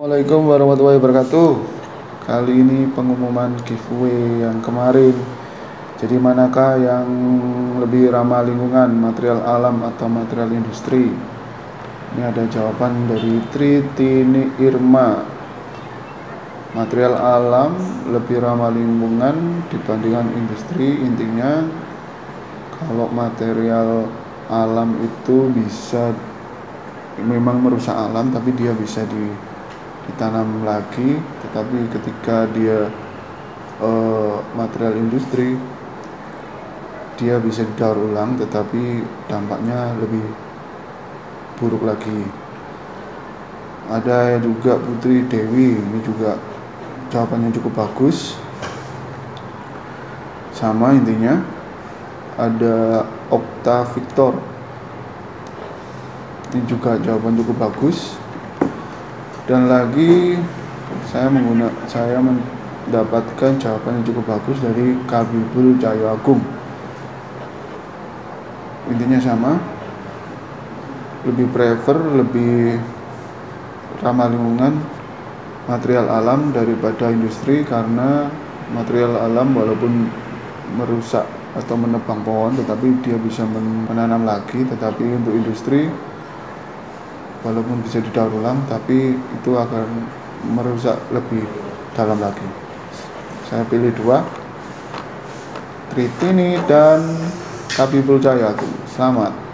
Assalamualaikum warahmatullahi wabarakatuh. Kali ini pengumuman giveaway yang kemarin. Jadi manakah yang lebih ramah lingkungan Material alam atau material industri? Ini ada jawaban dari Tritini Irma. Material alam lebih ramah lingkungan dibandingkan industri. Intinya kalau material alam itu bisa memang merusak alam tapi dia bisa di ditanam lagi tetapi ketika dia uh, material industri dia bisa didaur ulang tetapi dampaknya lebih buruk lagi. Ada juga Putri Dewi ini juga jawabannya cukup bagus. Sama intinya ada Okta Victor. Ini juga jawaban cukup bagus dan lagi saya menggunakan saya mendapatkan jawaban yang cukup bagus dari Kabibul Jaya Agung intinya sama lebih prefer lebih ramah lingkungan material alam daripada industri karena material alam walaupun merusak atau menebang pohon tetapi dia bisa menanam lagi. Tetapi untuk industri walaupun bisa didaur ulang tapi itu akan merusak lebih dalam lagi. Saya pilih dua Tritini dan Kabibul Jayatu selamat